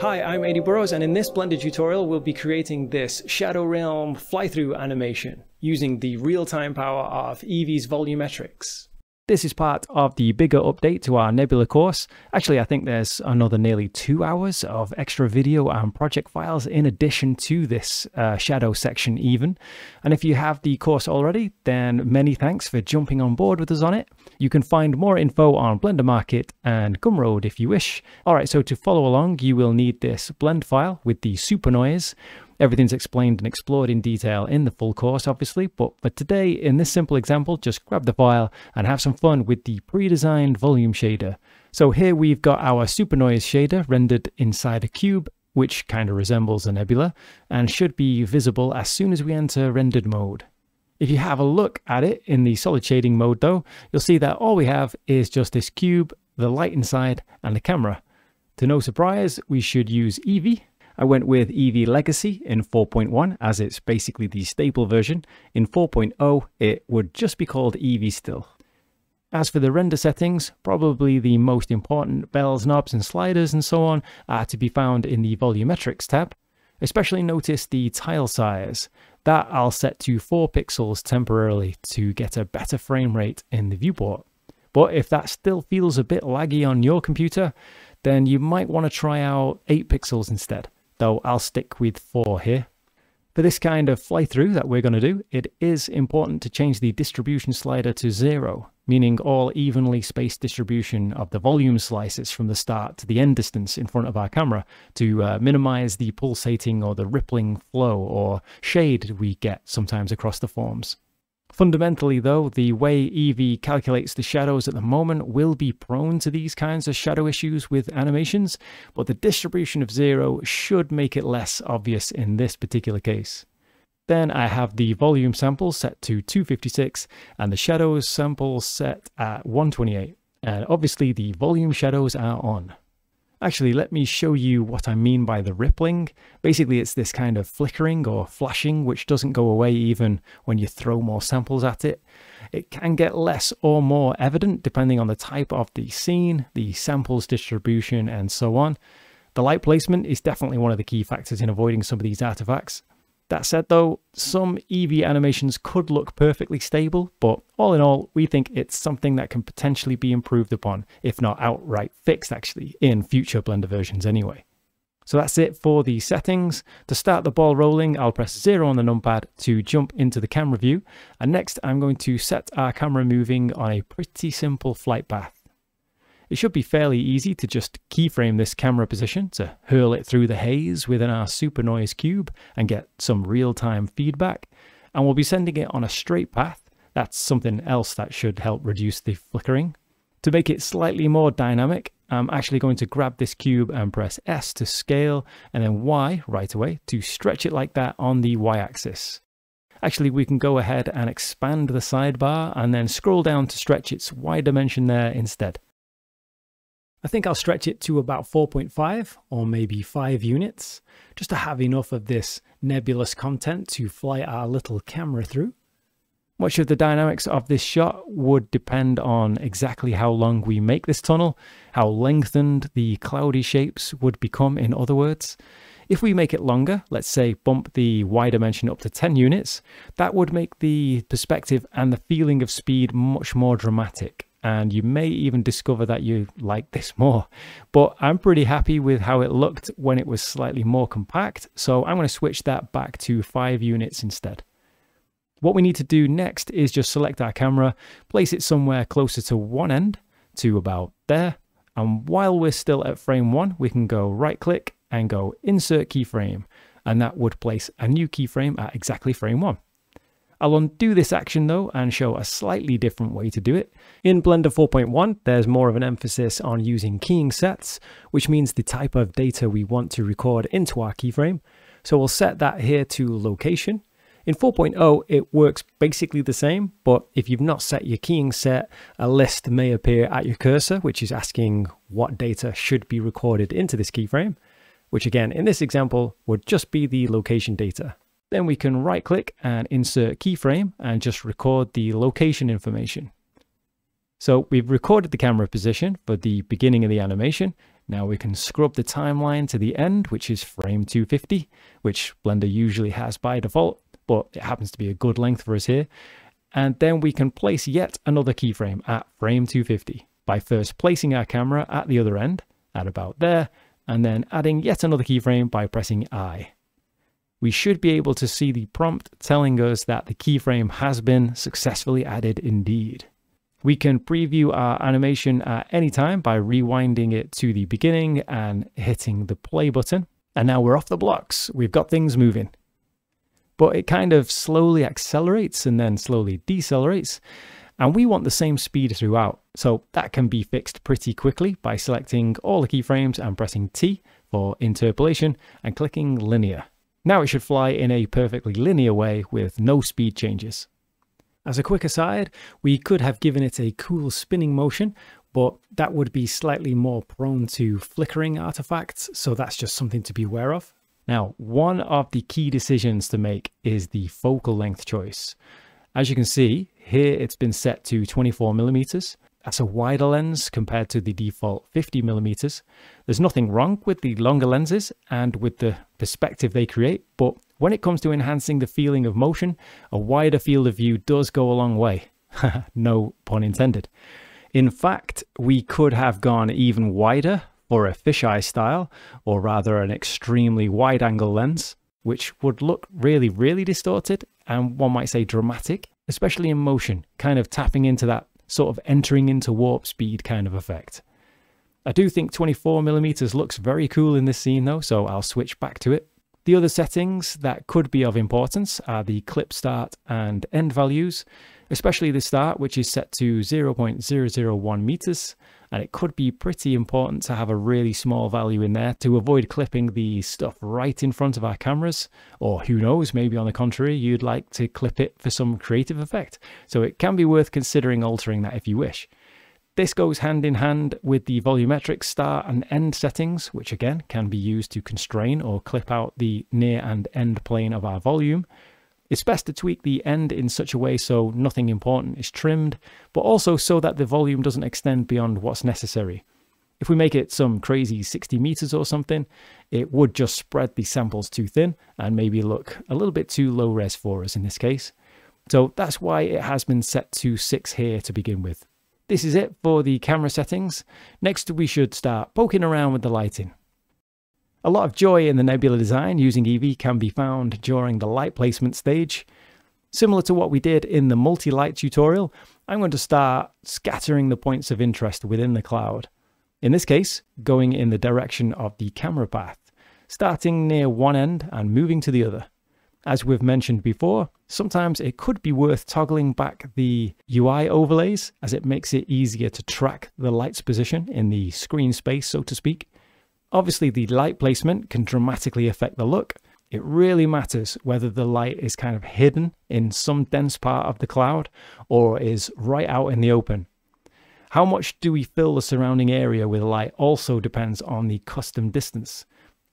Hi, I'm Aidy Burrows and in this Blender tutorial we'll be creating this Shadow Realm fly-through animation using the real-time power of Eevee's volumetrics. This is part of the bigger update to our Nebula course. Actually, I think there's another nearly two hours of extra video and project files in addition to this uh, shadow section even. And if you have the course already, then many thanks for jumping on board with us on it. You can find more info on Blender Market and Gumroad if you wish. Alright, so to follow along, you will need this blend file with the super noise, Everything's explained and explored in detail in the full course, obviously, but for today, in this simple example, just grab the file and have some fun with the pre-designed volume shader. So here we've got our super noise shader rendered inside a cube, which kind of resembles a nebula, and should be visible as soon as we enter rendered mode. If you have a look at it in the solid shading mode though, you'll see that all we have is just this cube, the light inside, and the camera. To no surprise, we should use Eevee I went with Eevee Legacy in 4.1 as it's basically the stable version. In 4.0 it would just be called Eevee still. As for the render settings, probably the most important bells, knobs and sliders and so on are to be found in the volumetrics tab. Especially notice the tile size. That I'll set to 4 pixels temporarily to get a better frame rate in the viewport. But if that still feels a bit laggy on your computer, then you might want to try out 8 pixels instead though I'll stick with 4 here. For this kind of fly through that we're going to do, it is important to change the distribution slider to 0, meaning all evenly spaced distribution of the volume slices from the start to the end distance in front of our camera to uh, minimize the pulsating or the rippling flow or shade we get sometimes across the forms. Fundamentally, though, the way Eevee calculates the shadows at the moment will be prone to these kinds of shadow issues with animations, but the distribution of zero should make it less obvious in this particular case. Then I have the volume sample set to 256 and the shadows sample set at 128. And obviously the volume shadows are on. Actually, let me show you what I mean by the rippling. Basically, it's this kind of flickering or flashing which doesn't go away even when you throw more samples at it. It can get less or more evident depending on the type of the scene, the samples distribution, and so on. The light placement is definitely one of the key factors in avoiding some of these artifacts. That said though, some Eevee animations could look perfectly stable, but all in all, we think it's something that can potentially be improved upon, if not outright fixed actually, in future Blender versions anyway. So that's it for the settings. To start the ball rolling, I'll press 0 on the numpad to jump into the camera view. And next, I'm going to set our camera moving on a pretty simple flight path. It should be fairly easy to just keyframe this camera position to hurl it through the haze within our super noise cube and get some real-time feedback. And we'll be sending it on a straight path. That's something else that should help reduce the flickering. To make it slightly more dynamic, I'm actually going to grab this cube and press S to scale and then Y right away to stretch it like that on the Y axis. Actually, we can go ahead and expand the sidebar and then scroll down to stretch its Y dimension there instead. I think I'll stretch it to about 4.5 or maybe 5 units, just to have enough of this nebulous content to fly our little camera through. Much of the dynamics of this shot would depend on exactly how long we make this tunnel, how lengthened the cloudy shapes would become in other words. If we make it longer, let's say bump the Y dimension up to 10 units, that would make the perspective and the feeling of speed much more dramatic and you may even discover that you like this more. But I'm pretty happy with how it looked when it was slightly more compact, so I'm going to switch that back to 5 units instead. What we need to do next is just select our camera, place it somewhere closer to one end, to about there, and while we're still at frame 1, we can go right click and go insert keyframe, and that would place a new keyframe at exactly frame 1. I'll undo this action though and show a slightly different way to do it. In Blender 4.1, there's more of an emphasis on using keying sets, which means the type of data we want to record into our keyframe. So we'll set that here to location. In 4.0, it works basically the same, but if you've not set your keying set, a list may appear at your cursor, which is asking what data should be recorded into this keyframe, which again, in this example, would just be the location data. Then we can right click and insert keyframe and just record the location information. So we've recorded the camera position for the beginning of the animation. Now we can scrub the timeline to the end, which is frame 250, which Blender usually has by default, but it happens to be a good length for us here. And then we can place yet another keyframe at frame 250 by first placing our camera at the other end, at about there, and then adding yet another keyframe by pressing I. We should be able to see the prompt telling us that the keyframe has been successfully added indeed. We can preview our animation at any time by rewinding it to the beginning and hitting the play button. And now we're off the blocks. We've got things moving. But it kind of slowly accelerates and then slowly decelerates. And we want the same speed throughout. So that can be fixed pretty quickly by selecting all the keyframes and pressing T for interpolation and clicking linear. Now it should fly in a perfectly linear way with no speed changes. As a quick aside, we could have given it a cool spinning motion, but that would be slightly more prone to flickering artifacts, so that's just something to be aware of. Now, one of the key decisions to make is the focal length choice. As you can see, here it's been set to 24 millimeters. That's a wider lens compared to the default 50 millimeters. There's nothing wrong with the longer lenses and with the perspective they create, but when it comes to enhancing the feeling of motion, a wider field of view does go a long way. no pun intended. In fact, we could have gone even wider for a fisheye style, or rather an extremely wide angle lens, which would look really, really distorted and one might say dramatic, especially in motion, kind of tapping into that sort of entering into warp speed kind of effect. I do think 24mm looks very cool in this scene though, so I'll switch back to it. The other settings that could be of importance are the clip start and end values, especially the start, which is set to 0.001 meters, and it could be pretty important to have a really small value in there to avoid clipping the stuff right in front of our cameras, or who knows, maybe on the contrary, you'd like to clip it for some creative effect. So it can be worth considering altering that if you wish. This goes hand in hand with the volumetric start and end settings, which again can be used to constrain or clip out the near and end plane of our volume. It's best to tweak the end in such a way so nothing important is trimmed, but also so that the volume doesn't extend beyond what's necessary. If we make it some crazy 60 meters or something, it would just spread the samples too thin and maybe look a little bit too low res for us in this case. So that's why it has been set to 6 here to begin with. This is it for the camera settings. Next we should start poking around with the lighting. A lot of joy in the nebula design using Eevee can be found during the light placement stage. Similar to what we did in the multi-light tutorial, I'm going to start scattering the points of interest within the cloud. In this case, going in the direction of the camera path, starting near one end and moving to the other. As we've mentioned before, sometimes it could be worth toggling back the UI overlays as it makes it easier to track the light's position in the screen space, so to speak. Obviously, the light placement can dramatically affect the look. It really matters whether the light is kind of hidden in some dense part of the cloud or is right out in the open. How much do we fill the surrounding area with light also depends on the custom distance.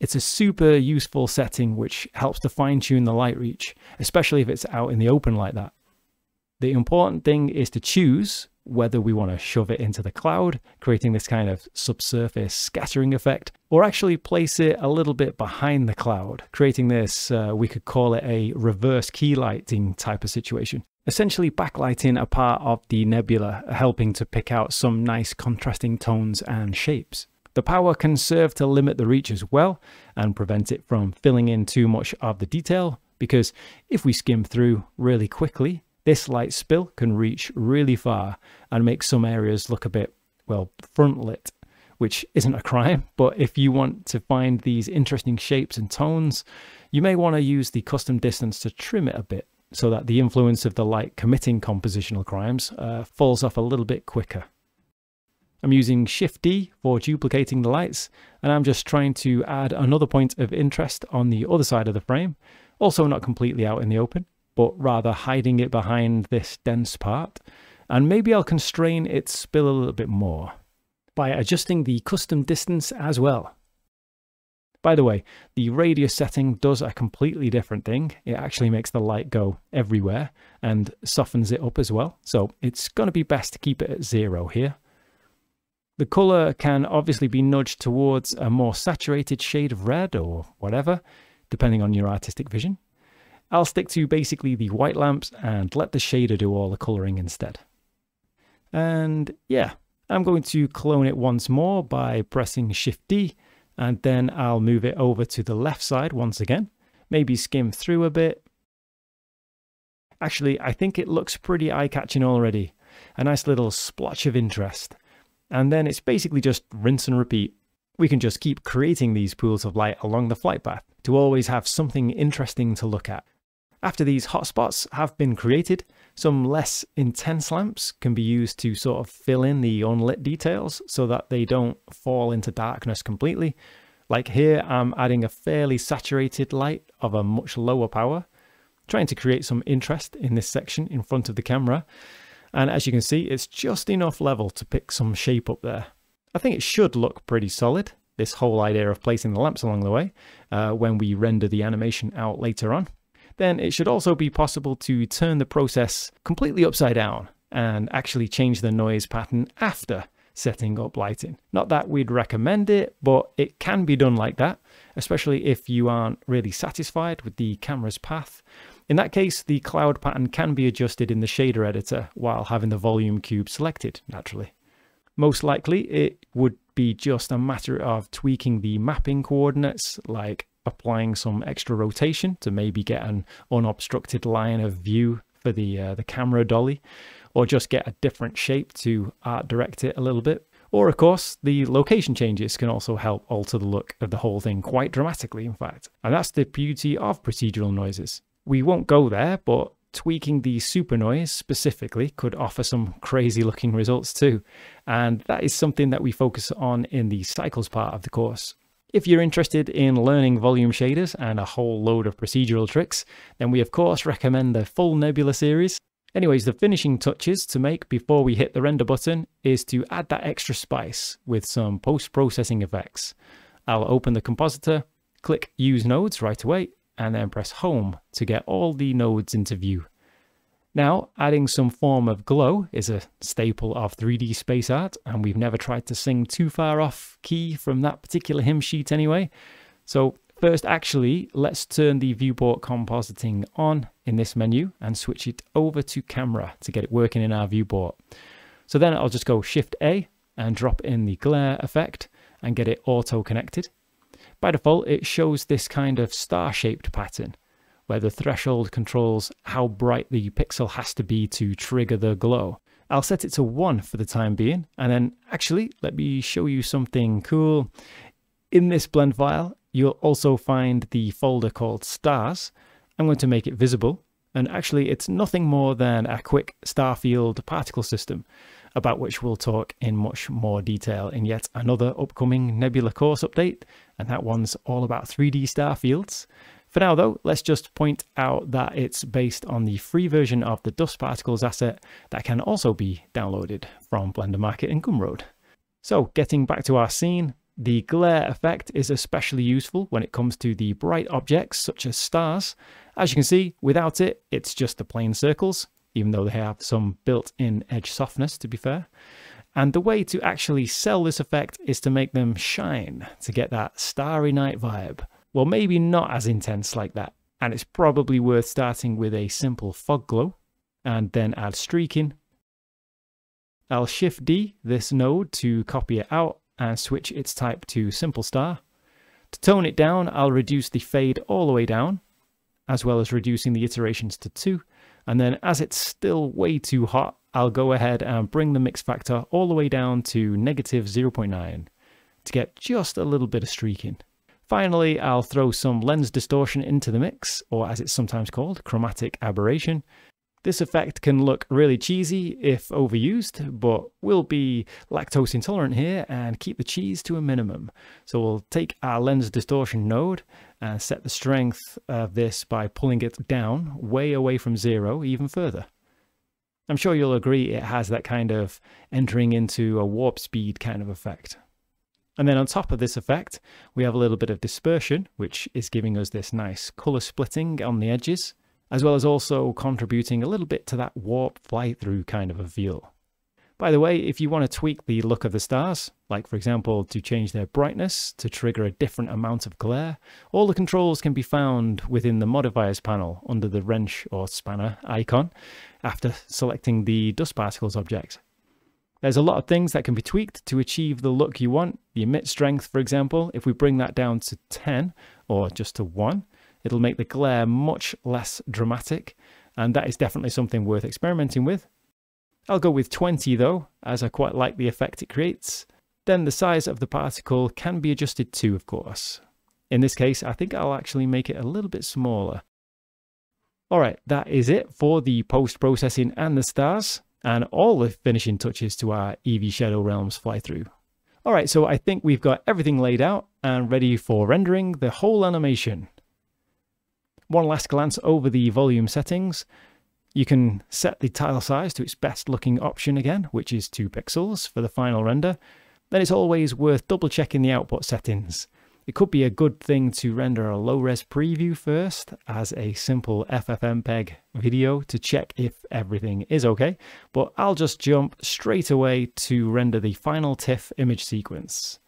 It's a super useful setting which helps to fine tune the light reach, especially if it's out in the open like that. The important thing is to choose whether we want to shove it into the cloud, creating this kind of subsurface scattering effect, or actually place it a little bit behind the cloud, creating this, uh, we could call it a reverse key lighting type of situation. Essentially backlighting a part of the nebula, helping to pick out some nice contrasting tones and shapes. The power can serve to limit the reach as well and prevent it from filling in too much of the detail because if we skim through really quickly, this light spill can reach really far and make some areas look a bit, well, front lit, which isn't a crime, but if you want to find these interesting shapes and tones, you may want to use the custom distance to trim it a bit so that the influence of the light committing compositional crimes uh, falls off a little bit quicker. I'm using Shift D for duplicating the lights, and I'm just trying to add another point of interest on the other side of the frame, also not completely out in the open, but rather hiding it behind this dense part, and maybe I'll constrain its spill a little bit more by adjusting the custom distance as well. By the way, the radius setting does a completely different thing. It actually makes the light go everywhere and softens it up as well. So it's going to be best to keep it at zero here. The colour can obviously be nudged towards a more saturated shade of red or whatever, depending on your artistic vision. I'll stick to basically the white lamps and let the shader do all the colouring instead. And yeah, I'm going to clone it once more by pressing Shift D and then I'll move it over to the left side once again, maybe skim through a bit. Actually, I think it looks pretty eye-catching already, a nice little splotch of interest. And then it's basically just rinse and repeat. We can just keep creating these pools of light along the flight path to always have something interesting to look at. After these hotspots have been created, some less intense lamps can be used to sort of fill in the unlit details so that they don't fall into darkness completely. Like here, I'm adding a fairly saturated light of a much lower power, trying to create some interest in this section in front of the camera. And as you can see, it's just enough level to pick some shape up there. I think it should look pretty solid, this whole idea of placing the lamps along the way, uh, when we render the animation out later on then it should also be possible to turn the process completely upside down and actually change the noise pattern after setting up lighting. Not that we'd recommend it, but it can be done like that, especially if you aren't really satisfied with the camera's path. In that case, the cloud pattern can be adjusted in the shader editor while having the volume cube selected, naturally. Most likely, it would be just a matter of tweaking the mapping coordinates, like applying some extra rotation to maybe get an unobstructed line of view for the uh, the camera dolly or just get a different shape to art direct it a little bit. Or of course the location changes can also help alter the look of the whole thing quite dramatically in fact. And that's the beauty of procedural noises. We won't go there but tweaking the super noise specifically could offer some crazy looking results too. And that is something that we focus on in the cycles part of the course if you're interested in learning volume shaders and a whole load of procedural tricks, then we of course recommend the full Nebula series. Anyways, the finishing touches to make before we hit the render button is to add that extra spice with some post-processing effects. I'll open the compositor, click Use Nodes right away, and then press Home to get all the nodes into view. Now, adding some form of glow is a staple of 3D space art, and we've never tried to sing too far off key from that particular hymn sheet anyway. So first, actually, let's turn the viewport compositing on in this menu and switch it over to camera to get it working in our viewport. So then I'll just go Shift A and drop in the glare effect and get it auto connected. By default, it shows this kind of star-shaped pattern where the threshold controls how bright the pixel has to be to trigger the glow. I'll set it to 1 for the time being, and then actually, let me show you something cool. In this blend file, you'll also find the folder called stars. I'm going to make it visible, and actually it's nothing more than a quick starfield particle system, about which we'll talk in much more detail in yet another upcoming Nebula course update, and that one's all about 3D star fields. For now though, let's just point out that it's based on the free version of the dust particles asset that can also be downloaded from Blender Market and Gumroad. So getting back to our scene, the glare effect is especially useful when it comes to the bright objects such as stars. As you can see, without it, it's just the plain circles, even though they have some built-in edge softness to be fair. And the way to actually sell this effect is to make them shine to get that starry night vibe. Well, maybe not as intense like that. And it's probably worth starting with a simple fog glow and then add streaking. I'll shift D this node to copy it out and switch its type to simple star. To tone it down, I'll reduce the fade all the way down, as well as reducing the iterations to 2. And then as it's still way too hot, I'll go ahead and bring the mix factor all the way down to negative 0.9 to get just a little bit of streaking. Finally, I'll throw some lens distortion into the mix, or as it's sometimes called, chromatic aberration. This effect can look really cheesy if overused, but we'll be lactose intolerant here and keep the cheese to a minimum. So we'll take our lens distortion node and set the strength of this by pulling it down way away from zero even further. I'm sure you'll agree it has that kind of entering into a warp speed kind of effect. And then on top of this effect, we have a little bit of dispersion, which is giving us this nice color splitting on the edges, as well as also contributing a little bit to that warp fly through kind of a feel. By the way, if you want to tweak the look of the stars, like for example to change their brightness to trigger a different amount of glare, all the controls can be found within the modifiers panel under the wrench or spanner icon after selecting the dust particles object. There's a lot of things that can be tweaked to achieve the look you want. The emit strength, for example, if we bring that down to 10 or just to 1, it'll make the glare much less dramatic, and that is definitely something worth experimenting with. I'll go with 20 though, as I quite like the effect it creates. Then the size of the particle can be adjusted too, of course. In this case, I think I'll actually make it a little bit smaller. Alright, that is it for the post-processing and the stars, and all the finishing touches to our Eevee Shadow Realms fly-through. Alright, so I think we've got everything laid out and ready for rendering the whole animation. One last glance over the volume settings. You can set the tile size to its best looking option again, which is 2 pixels for the final render. Then it's always worth double checking the output settings. It could be a good thing to render a low-res preview first as a simple FFmpeg video to check if everything is okay, but I'll just jump straight away to render the final TIFF image sequence.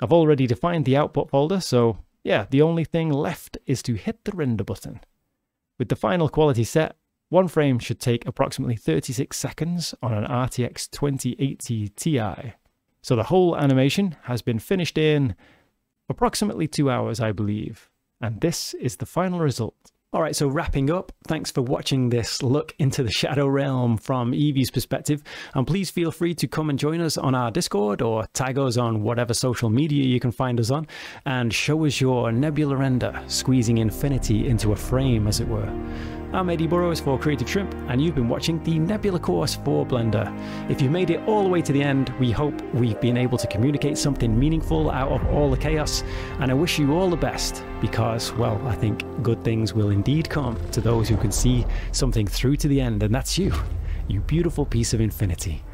I've already defined the output folder, so yeah, the only thing left is to hit the render button. With the final quality set, one frame should take approximately 36 seconds on an RTX 2080 Ti. So the whole animation has been finished in approximately two hours, I believe. And this is the final result. All right, so wrapping up, thanks for watching this look into the Shadow Realm from Eevee's perspective. And please feel free to come and join us on our Discord or tag us on whatever social media you can find us on and show us your Nebula render, squeezing infinity into a frame, as it were. I'm Aidy Burrows for Creative Shrimp, and you've been watching the Nebula course for Blender. If you've made it all the way to the end, we hope we've been able to communicate something meaningful out of all the chaos, and I wish you all the best, because, well, I think good things will indeed come to those who can see something through to the end, and that's you, you beautiful piece of infinity.